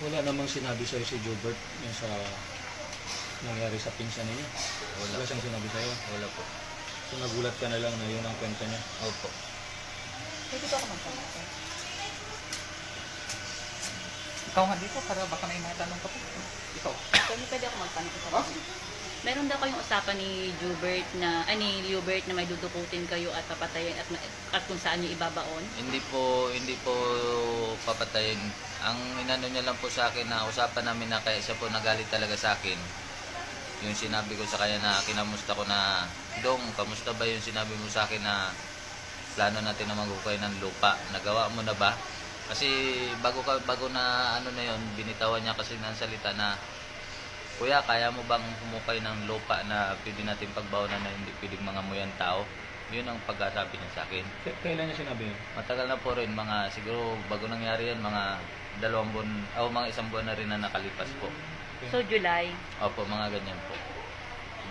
Wala namang sinabi sa'yo si Jobert yung sa nangyari sa pinsan ninyo. Wala. Wala siyang sinabi sa'yo. Wala po. So nagulat ka na lang na yun ang kwento niya. Opo. Pwede ko ako magtanong. Ikaw nga dito para baka may matanong ka po. Ikaw. Pwede, pwede ako magtanong Oh? Meron daw kayong usapan ni Jubert na, ay ni Liubert na may dudukutin kayo at papatayin at, at kung saan niyo ibabaon? Hindi po, hindi po papatayin. Ang inano niya lang po sa akin na usapan namin na kaya siya po nagalit talaga sa akin. Yung sinabi ko sa kanya na kinamusta ko na, Dong, kamusta ba yung sinabi mo sa akin na plano natin na maghukay ng lupa? Nagawa mo na ba? Kasi bago ka bago na ano na yon, binitawan niya kasi ng salita na Kuya, kaya mo bang humukay ng lupa na pwede natin pagbawanan na hindi pwedeng mga muyan tao? Yun ang pagkasabi niya sa akin. K- kailan niya sinabi yun? Matagal na po rin, mga siguro bago nangyari yan, mga dalawang buwan, o mga isang buwan na rin na nakalipas po. So, July. Opo, mga ganyan po.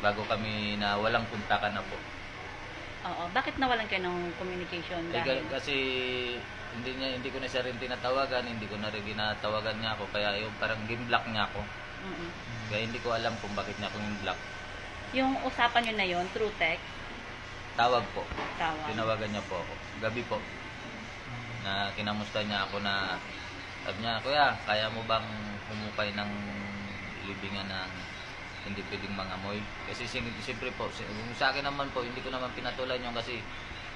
Bago kami na walang puntakan na po. Oo. Bakit nawalan kayo ng communication? Eh, Dahil? kasi hindi niya hindi ko na siya rin tinatawagan, hindi ko na rin ginatawagan niya ako, kaya yung parang gim-block niya ako. Mm-mm. Kaya hindi ko alam kung bakit niya ako yung-block. Yung usapan nyo na yon through text, Tawag po. tawag. Tinawagan niya po ako. Gabi po. Na kinamusta niya ako na sabi niya, Kuya, kaya mo bang humukay ng libingan ng hindi pwedeng mangamoy? Kasi siyempre po, sa akin naman po, hindi ko naman pinatulan yung kasi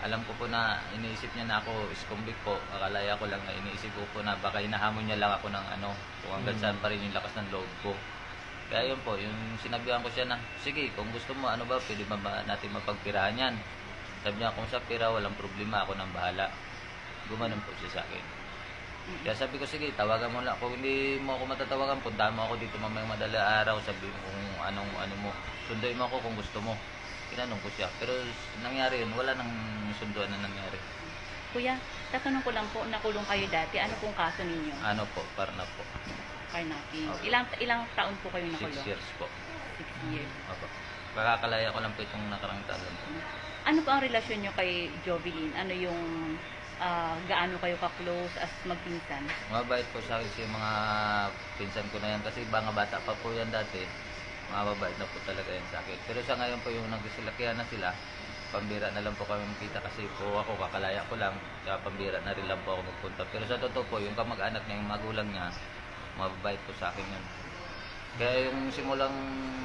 alam ko po na iniisip niya na ako is convict po. Akalaya ko lang na iniisip ko po na baka hinahamon niya lang ako ng ano, kung hanggang Mm. saan pa rin yung lakas ng loob ko. Kaya yun po, yung sinabihan ko siya na, sige, kung gusto mo, ano ba, pwede ba ba natin mapagpirahan yan? Sabi niya, kung sa pira, walang problema, ako nang bahala. Gumanon po siya sa akin. Kaya sabi ko, sige, tawagan mo lang. Kung hindi mo ako matatawagan, puntahan mo ako dito mamayang madali araw. Sabi mo kung anong ano mo. Sunduin mo ako kung gusto mo. Tinanong ko siya. Pero nangyari yun, wala nang sunduan na nangyari. Kuya, tatanong ko lang po, nakulong kayo dati. Ano pong kaso ninyo? Ano po, para na po. Carnapping. Opo. Ilang ilang taon po kayo Six nakulong? years po. Six years. Opo. Makakalaya ko lang po itong nakarang taon. Ano po ang relasyon nyo kay Jovelyn? Ano yung ah, gaano kayo ka-close as magpinsan? Mabait po sa akin si mga pinsan ko na yan kasi mga bata pa po yan dati. Mababait na po talaga yan sa akin. Pero sa ngayon po yung nagsilakihan na sila, pambira na lang po kami makita kasi po ako kakalaya ko lang, kaya pambira na rin lang po ako magpunta. Pero sa totoo po, yung kamag-anak niya, yung magulang niya, mababait po sa akin yun. Kaya yung simulang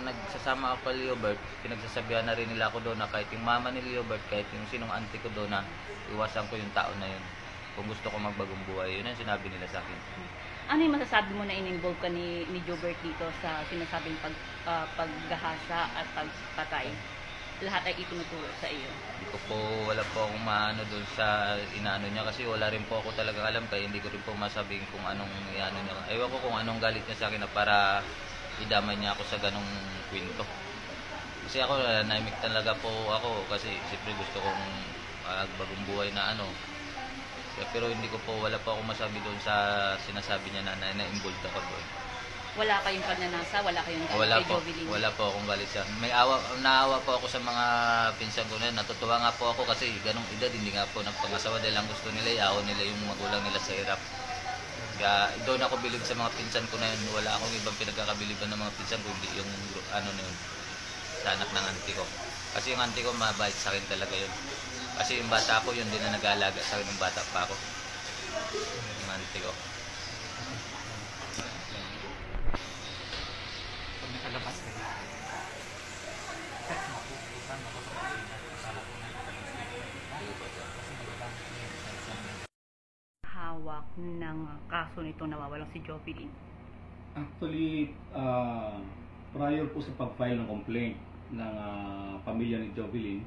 nagsasama ako kay Leobert, pinagsasabihan na rin nila ako doon na kahit yung mama ni Leobert, kahit yung sinong auntie ko doon na iwasan ko yung tao na yun. Kung gusto ko magbagong buhay, yun ang sinabi nila sa akin. Ano yung masasabi mo na in-involve ka ni, ni Jobert dito sa sinasabing pag, ah, paggahasa at pagpatay? Lahat ay itinuturo sa iyo. Hindi ko po, wala po akong maano doon sa inaano niya kasi wala rin po ako talagang alam kaya hindi ko rin po masabing kung anong iano niya. Ewan ko kung anong galit niya sa akin na para idamay niya ako sa ganong kwento. Kasi ako, uh, naimik talaga po ako kasi siyempre gusto kong magbagong buhay na ano. Pero hindi ko po, wala po ako masabi doon sa sinasabi niya na, na-involved ako doon. Wala kayong pagnanasa, wala kayong galit Wala kay po, Jovelyn. wala po akong galit siya. May awa, naawa po ako sa mga pinsan ko na yun. Natutuwa nga po ako kasi ganong edad, hindi nga po nagpangasawa dahil ang gusto nila, iawan nila yung magulang nila sa hirap. Kaya doon ako bilib sa mga pinsan ko na yun. Wala akong ibang pinagkakabiliban ng mga pinsan ko, hindi yung ano na yun, sa anak ng auntie ko. Kasi yung auntie ko mabait sa akin talaga yun. Kasi yung bata ko, yun din na nag-aalaga sa akin ng bata pa ako. Yung auntie ko. Pag nakalabas kayo. Kahit mapupusan, mapupusan, kasama ko na kasi magagamit niya yung cellphone. Hawak ng kaso nito nawawalang si Jovelyn. Actually, ah, prior po sa pag-file ng complaint ng ah, pamilya ni Jovelyn,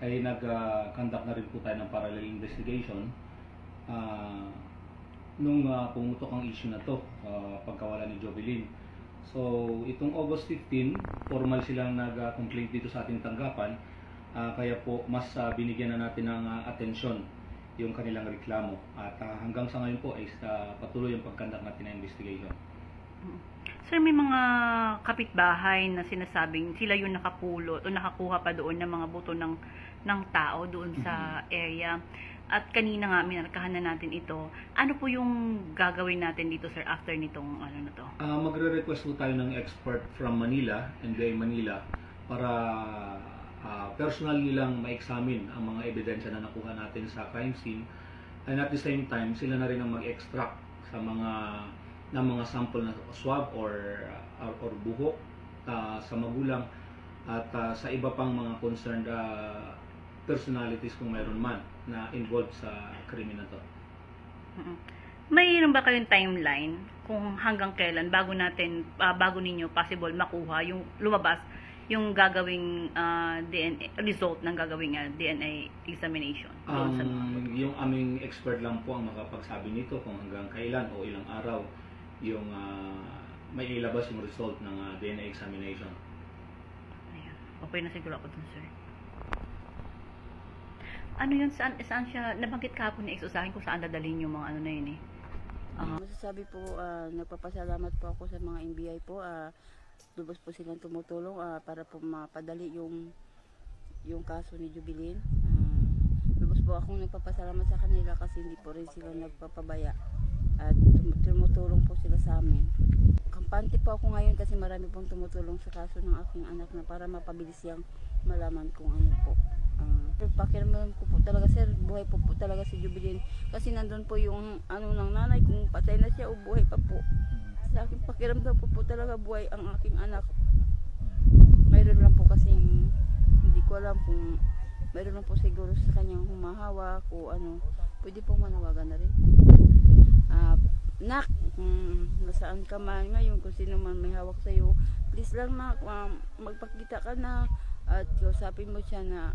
ay nag-conduct na rin po tayo ng parallel investigation ah, nung ah, pumutok ang issue na to, ah, pagkawala ni Jovelyn. So, itong August 15, formal silang nag-complaint dito sa ating tanggapan, ah, kaya po mas ah, binigyan na natin ng ah, atensyon yung kanilang reklamo. At ah, hanggang sa ngayon po ay sa patuloy ang pag-conduct natin ng investigation. Sir, may mga kapitbahay na sinasabing sila yung nakapulot o nakakuha pa doon ng mga buto ng ng tao doon sa area. At kanina nga, minarkahan na natin ito. Ano po yung gagawin natin dito, sir, after nitong ano na to? Ah, magre-request po tayo ng expert from Manila, NBI Manila, para ah, personal nilang ma-examine ang mga ebidensya na nakuha natin sa crime scene. And at the same time, sila na rin ang mag-extract sa mga ng mga sample na swab or or, or buhok ah, sa magulang at ah, sa iba pang mga concerned ah, personalities kung mayroon man na involved sa krimen na to. Mayroon ba kayong timeline kung hanggang kailan bago natin ah, bago ninyo possible makuha yung lumabas yung gagawing ah, DNA result ng gagawing ah, DNA examination sa mga yung aming expert lang po ang makapagsabi nito kung hanggang kailan o ilang araw yung ah, may ilabas yung result ng ah, DNA examination. Ayan. Okay na siguro ako dun, sir. Ano yun? Saan, saan siya? Nabanggit ka po ni Exo sa akin kung saan dadalhin yung mga ano na yun eh. Ah, masasabi po, ah, nagpapasalamat po ako sa mga NBI po. ah, lubos po silang tumutulong ah, para po mapadali yung yung kaso ni Jubilin. Ah, lubos po akong nagpapasalamat sa kanila kasi hindi po rin sila nagpapabaya. At tum- tumutulong po sila sa amin. Kampante po ako ngayon kasi marami pong tumutulong sa kaso ng aking anak na para mapabilis yang malaman kung ano po. Uh, pakiramdam ko po talaga sir, buhay po po talaga si Jubilin. Kasi nandun po yung ano ng nanay, kung patay na siya o buhay pa po. Sa akin pakiramdam ko po talaga buhay ang aking anak. Mayroon lang po kasing hindi ko alam kung mayroon lang po siguro sa kanyang humahawak o ano. Pwede pong manawagan na rin. Ah, nak, kung nasaan ka man ngayon, kung sino man may hawak sa'yo, please lang nak, um, magpakita ka na at kausapin mo siya na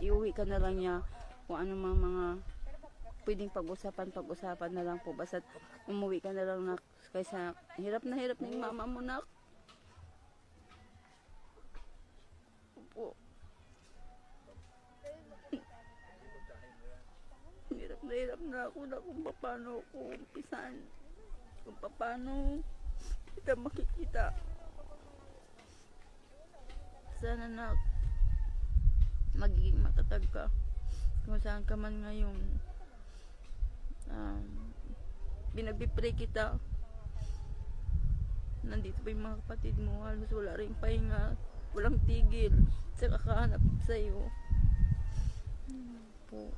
iuwi ka na lang niya kung ano mga mga pwedeng pag-usapan, pag-usapan na lang po. Basta umuwi ka na lang nak, kaysa hirap na hirap na yung mama mo nak. Opo. Hirap na hirap na ako na kung paano ako umpisan. Kung paano kita makikita. Sana na magiging matatag ka. Kung saan ka man ngayon. Binagpipray kita. Nandito pa yung mga kapatid mo. Halos wala rin pahinga. Walang tigil sa kakahanap sa'yo. Hmm, po.